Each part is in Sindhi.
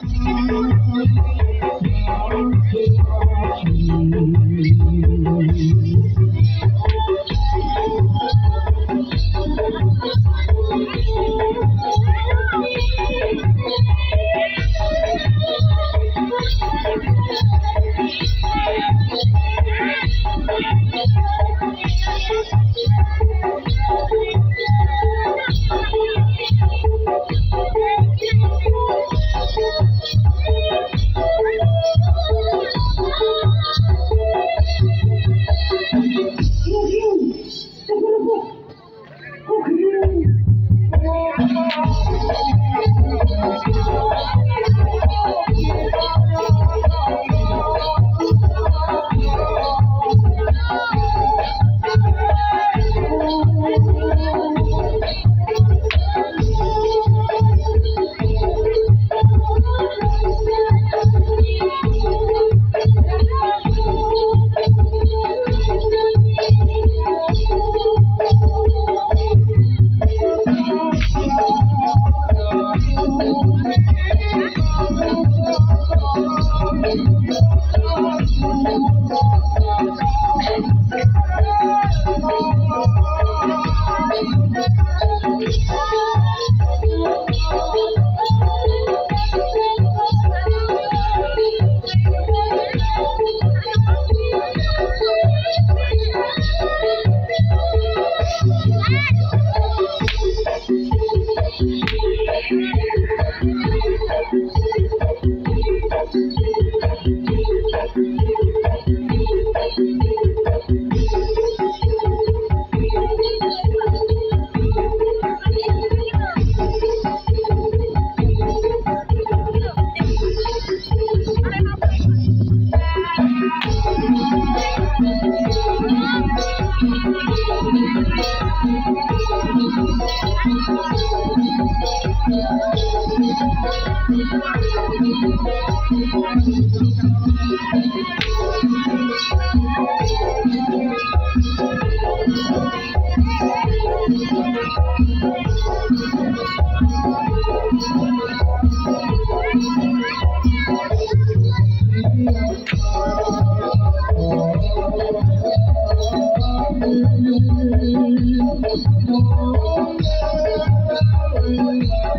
Música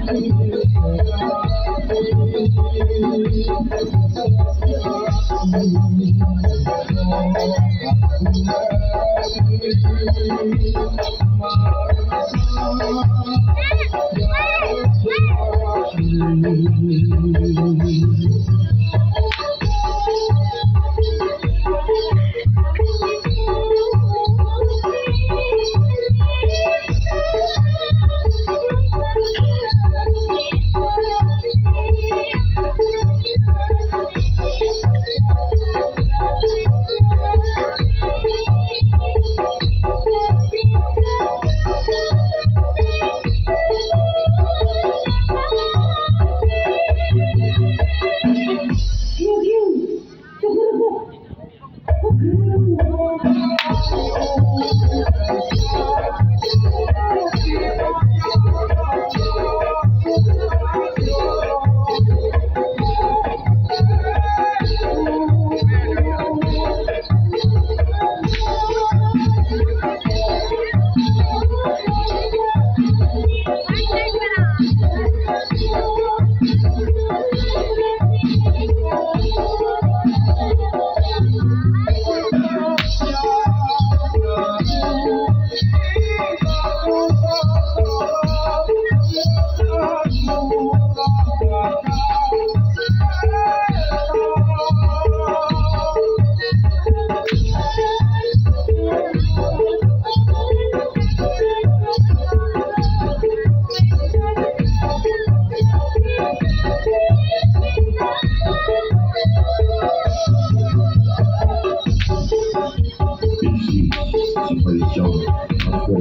Thank you.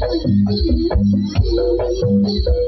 Thank you.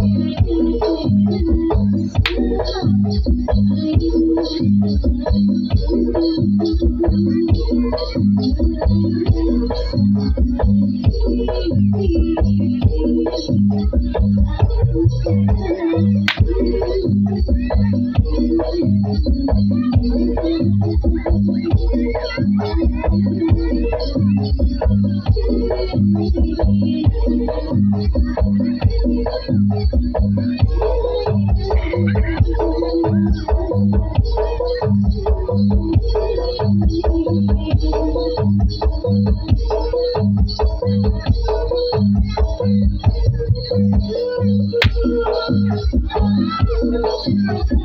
Thank you.